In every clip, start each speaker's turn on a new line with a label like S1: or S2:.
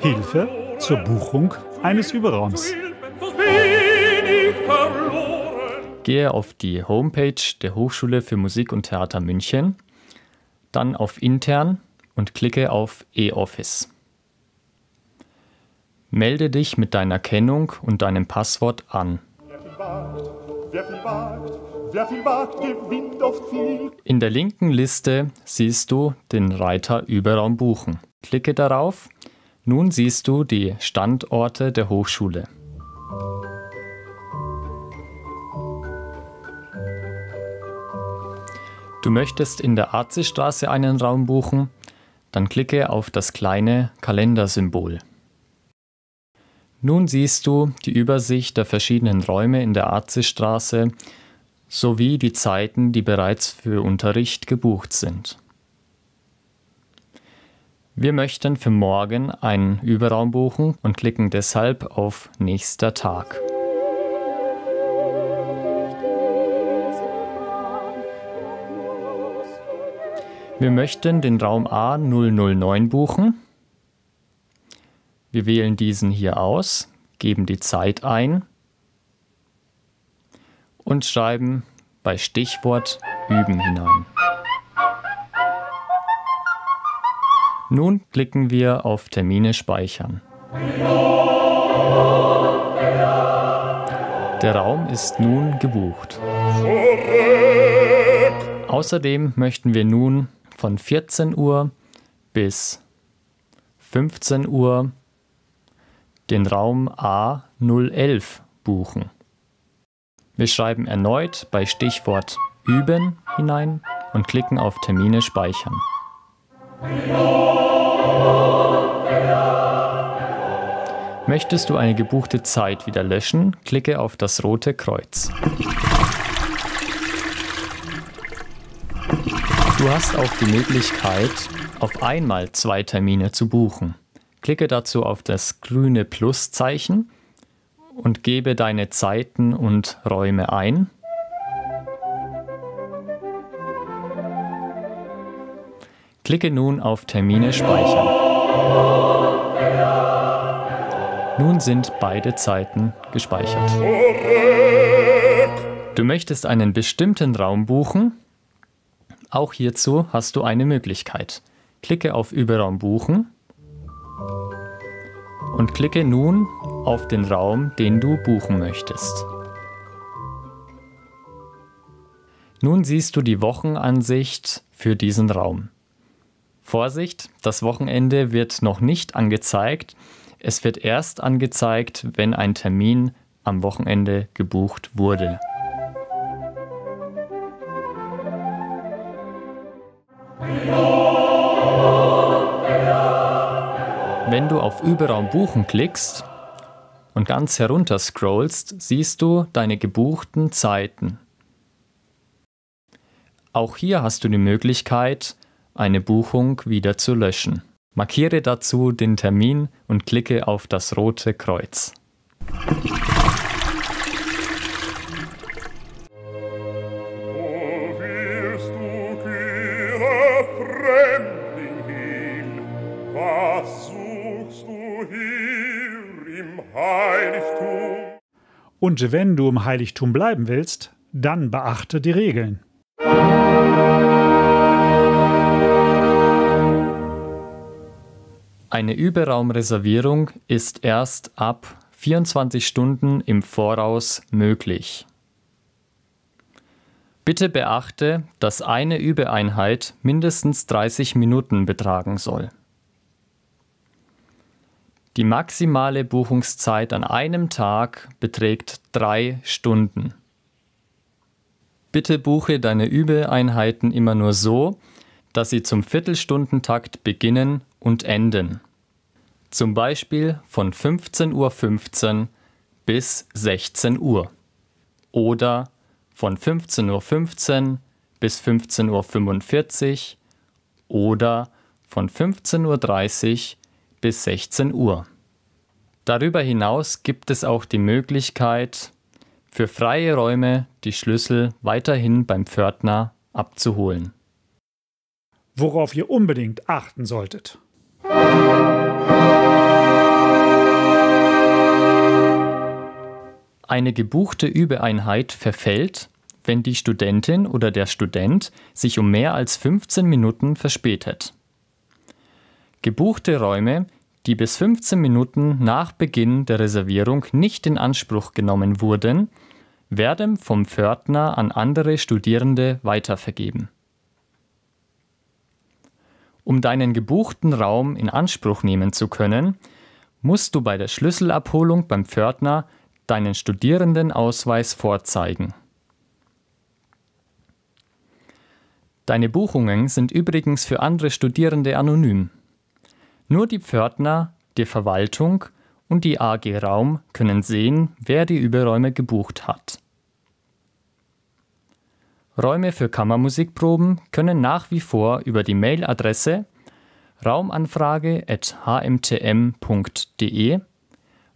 S1: Hilfe zur Buchung eines Überraums.
S2: Gehe auf die Homepage der Hochschule für Musik und Theater München, dann auf Intern und klicke auf eOffice. Melde dich mit deiner Kennung und deinem Passwort an. In der linken Liste siehst du den Reiter Überraum buchen. Klicke darauf. Nun siehst du die Standorte der Hochschule. Du möchtest in der Arzestraße einen Raum buchen? Dann klicke auf das kleine Kalendersymbol. Nun siehst du die Übersicht der verschiedenen Räume in der Arzestraße sowie die Zeiten, die bereits für Unterricht gebucht sind. Wir möchten für morgen einen Überraum buchen und klicken deshalb auf Nächster Tag. Wir möchten den Raum A009 buchen. Wir wählen diesen hier aus, geben die Zeit ein und schreiben bei Stichwort Üben hinein. Nun klicken wir auf Termine speichern. Der Raum ist nun gebucht. Außerdem möchten wir nun von 14 Uhr bis 15 Uhr den Raum A011 buchen. Wir schreiben erneut bei Stichwort Üben hinein und klicken auf Termine speichern. Möchtest du eine gebuchte Zeit wieder löschen, klicke auf das rote Kreuz. Du hast auch die Möglichkeit, auf einmal zwei Termine zu buchen. Klicke dazu auf das grüne Pluszeichen und gebe deine Zeiten und Räume ein. Klicke nun auf Termine speichern. Nun sind beide Zeiten gespeichert. Du möchtest einen bestimmten Raum buchen? Auch hierzu hast du eine Möglichkeit. Klicke auf Überraum buchen und klicke nun auf den Raum, den du buchen möchtest. Nun siehst du die Wochenansicht für diesen Raum. Vorsicht, das Wochenende wird noch nicht angezeigt. Es wird erst angezeigt, wenn ein Termin am Wochenende gebucht wurde. Wenn du auf Überraum buchen klickst und ganz herunter scrollst, siehst du deine gebuchten Zeiten. Auch hier hast du die Möglichkeit, eine Buchung wieder zu löschen. Markiere dazu den Termin und klicke auf das rote Kreuz.
S1: Und wenn du im Heiligtum bleiben willst, dann beachte die Regeln.
S2: Eine Überraumreservierung ist erst ab 24 Stunden im Voraus möglich. Bitte beachte, dass eine Übeeinheit mindestens 30 Minuten betragen soll. Die maximale Buchungszeit an einem Tag beträgt drei Stunden. Bitte buche deine Übeeinheiten immer nur so, dass sie zum Viertelstundentakt beginnen und enden. Zum Beispiel von 15.15 Uhr bis 16 Uhr oder von 15.15 Uhr bis 15.45 Uhr oder von 15.30 Uhr bis 16 Uhr. Darüber hinaus gibt es auch die Möglichkeit, für freie Räume die Schlüssel weiterhin beim Pförtner abzuholen.
S1: worauf ihr unbedingt achten solltet.
S2: Eine gebuchte Übeeinheit verfällt, wenn die Studentin oder der Student sich um mehr als 15 Minuten verspätet. Gebuchte Räume, die bis 15 Minuten nach Beginn der Reservierung nicht in Anspruch genommen wurden, werden vom Pförtner an andere Studierende weitervergeben. Um deinen gebuchten Raum in Anspruch nehmen zu können, musst du bei der Schlüsselabholung beim Pförtner deinen Studierendenausweis vorzeigen. Deine Buchungen sind übrigens für andere Studierende anonym. Nur die Pförtner, die Verwaltung und die AG Raum können sehen, wer die Überräume gebucht hat. Räume für Kammermusikproben können nach wie vor über die Mailadresse raumanfrage.hmtm.de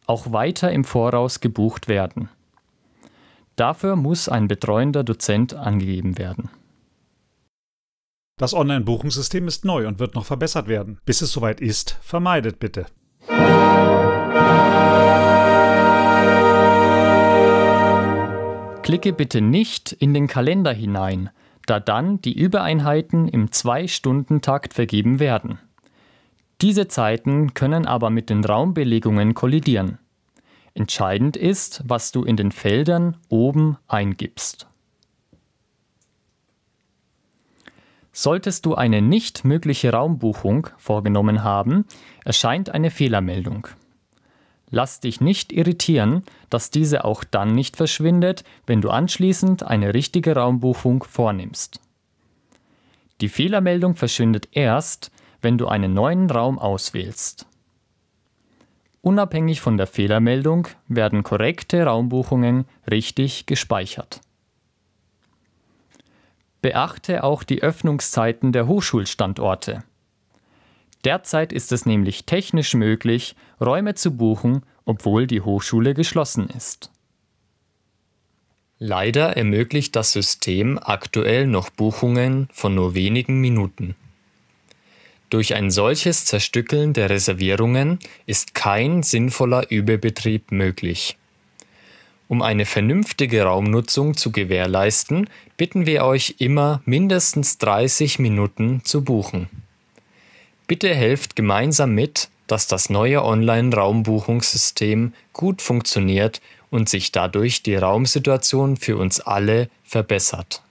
S2: auch weiter im Voraus gebucht werden. Dafür muss ein betreuender Dozent angegeben werden.
S1: Das Online-Buchungssystem ist neu und wird noch verbessert werden. Bis es soweit ist, vermeidet bitte.
S2: Klicke bitte nicht in den Kalender hinein, da dann die Übereinheiten im 2-Stunden-Takt vergeben werden. Diese Zeiten können aber mit den Raumbelegungen kollidieren. Entscheidend ist, was du in den Feldern oben eingibst. Solltest du eine nicht mögliche Raumbuchung vorgenommen haben, erscheint eine Fehlermeldung. Lass dich nicht irritieren, dass diese auch dann nicht verschwindet, wenn du anschließend eine richtige Raumbuchung vornimmst. Die Fehlermeldung verschwindet erst, wenn du einen neuen Raum auswählst. Unabhängig von der Fehlermeldung werden korrekte Raumbuchungen richtig gespeichert. Beachte auch die Öffnungszeiten der Hochschulstandorte. Derzeit ist es nämlich technisch möglich, Räume zu buchen, obwohl die Hochschule geschlossen ist. Leider ermöglicht das System aktuell noch Buchungen von nur wenigen Minuten. Durch ein solches Zerstückeln der Reservierungen ist kein sinnvoller Überbetrieb möglich. Um eine vernünftige Raumnutzung zu gewährleisten, bitten wir euch immer mindestens 30 Minuten zu buchen. Bitte helft gemeinsam mit, dass das neue Online-Raumbuchungssystem gut funktioniert und sich dadurch die Raumsituation für uns alle verbessert.